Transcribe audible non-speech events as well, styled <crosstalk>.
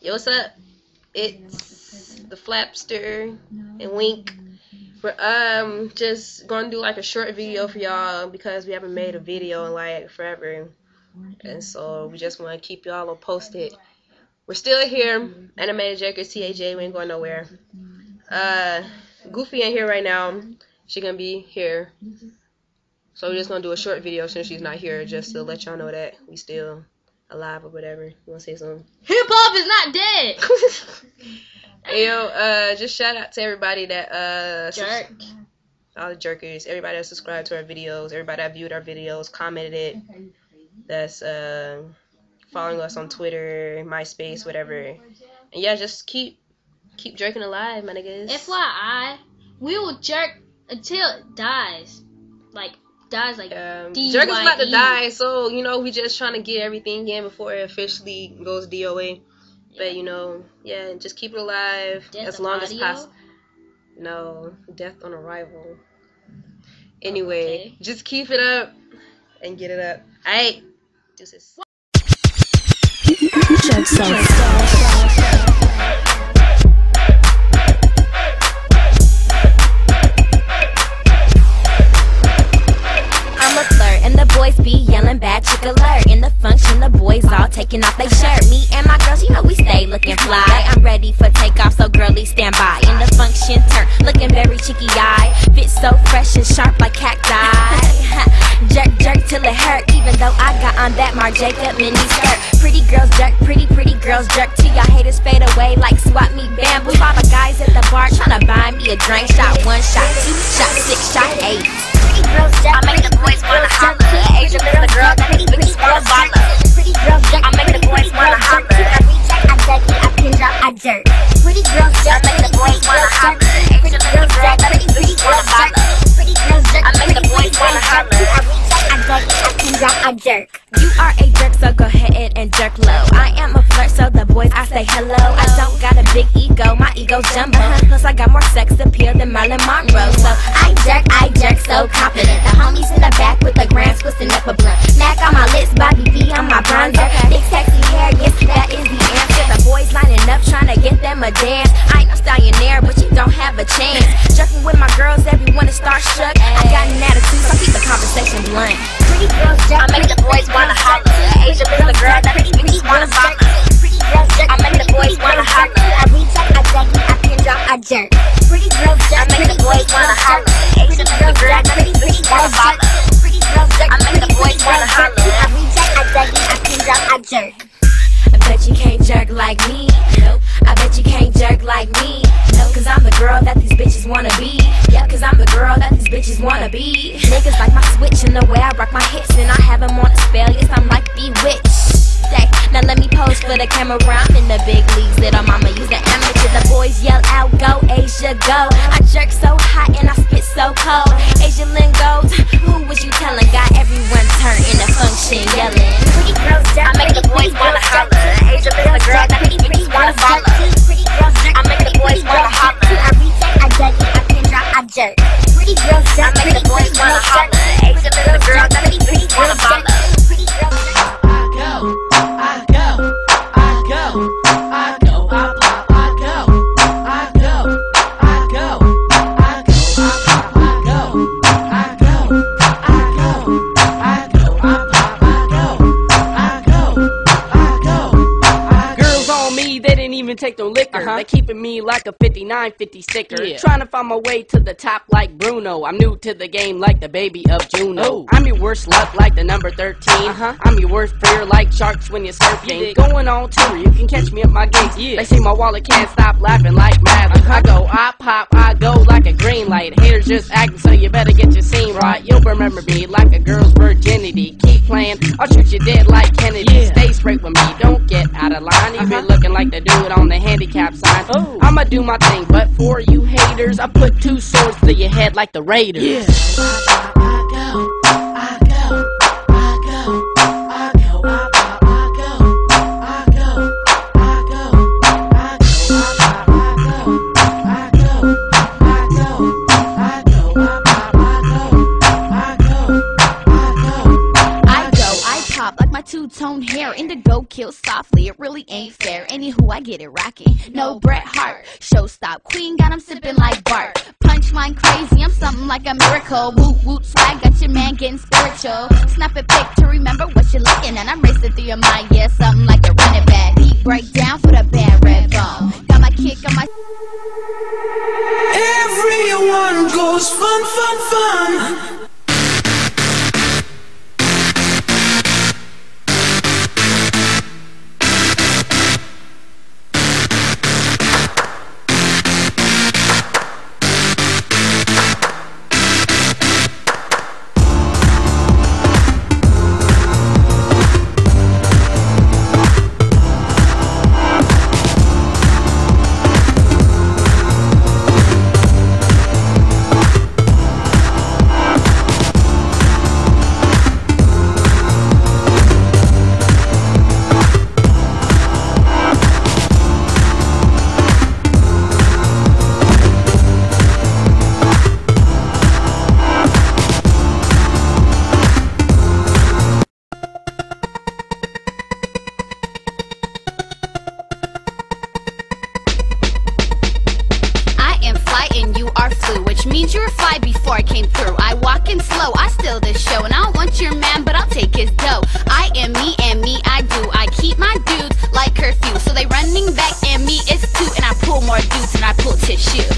Yo, what's up? It's the Flapster and Wink. We're um just gonna do like a short video for y'all because we haven't made a video in like forever, and so we just want to keep y'all posted. We're still here. Animated Jerkerz, TAJ, we ain't going nowhere. Uh, Goofy ain't here right now. She gonna be here. So we're just gonna do a short video since she's not here, just to let y'all know that we still alive or whatever. You wanna say something? <laughs> Hip hop is not dead. <laughs> yo, uh, just shout out to everybody that uh, Jerk. all the jerkers, everybody that subscribed to our videos, everybody that viewed our videos, commented it, that's uh following us on Twitter, MySpace, whatever. And yeah, just keep keep jerking alive, my niggas. FYI, we will jerk until it dies. Like dies like Um, D Jerk is about to Y die, so you know we just trying to get everything in before it officially goes DOA. But you know, yeah, just keep it alive Death as of long as possible. No, death on arrival. Anyway, Okay. just keep it up and get it up. Alright, deuces. I'm ready for takeoff, so girly stand by. In the function, turn, looking very cheeky eye. Fit so fresh and sharp like cacti. <laughs> jerk, jerk till it hurt. Even though I got on that Marc Jacob mini skirt. Pretty girls jerk, pretty pretty girls jerk. Till y'all haters fade away like swap me bamboo. All the guys at the bar tryna buy me a drink. Shot one, shot two, shot six, shot eight. Pretty girls jerk. I make the boys wanna holler. Asia is the girl that I jerk. You are a jerk, so go ahead and jerk low. I am a flirt, so the boys I say hello. I don't got a big ego, my ego's jumbo. Plus I got more sex appeal than Marilyn Monroe. So I jerk, I jerk. Pretty girls jerk. I make the boys wanna holler. Is the girl that pretty bitches wanna follow. Pretty girls jerk. I make the boys wanna holler. I out, I it, I pin drop, I jerk. I bet you can't jerk like me. Nope. I bet you can't jerk like me. No, cause I'm the girl that these bitches wanna be. Yeah, cause I'm the girl that these bitches wanna be. Niggas like my switch and the way I rock my hips. And I have them on a spell, yes, I'm like bewitched. For the camera. I'm in the big leagues. Little mama use the amateur. The boys yell out, go, Asia, go. I jerk so hot and I spit so cold. Asia lingo, <laughs> who was you telling? Got everyone turned in the function yelling. Pretty girls. I make the boys wanna holler. Asia is the girl that pretty bitches wanna follow. Pretty girls. I make the boys wanna holler. I reach I duck it, I pin drop, I jerk. Pretty girls I make the boys wanna holler. Even take no liquor. Uh-huh. They keeping me like a 59 50 sticker. Yeah. Trying to find my way to the top like Bruno. I'm new to the game like the baby of Juno. Oh. I'm your worst luck like the number 13. Uh-huh. I'm your worst fear like sharks when you're surfing. dig. Going on tour, you can catch me at my gigs. Yeah. They see my wallet can't stop laughing like mad. Go, I light. Haters just acting, so you better get your scene right. You'll remember me like a girl's virginity. Keep playing, I'll shoot you dead like Kennedy. Yeah. Stay straight with me, don't get out of line. You be uh-huh. looking like the dude on the handicap sign. Oh. I'ma do my thing, but for you haters, I put two swords to your head like the Raiders. Yeah. Two-tone hair. Indigo kill softly. It really ain't fair. Anywho, I get it rocking. No Bret Hart. Show stop. Queen got him sipping like Bart. Punchline crazy. I'm something like a miracle. Woot woot swag. Got your man getting spiritual. Snap a pic to remember what you're looking at. I'm racing through your mind. Yeah, something like a running back. Beat breakdown for the bad red bone. Got my kick on my. Everyone goes fun, fun, fun. which means you were five before I came through. I walk in slow, I steal this show, and I don't want your man, but I'll take his dough. I am me, and me I do. I keep my dudes like curfew, so they running back, and me is two, and I pull more dudes than I pull tissue.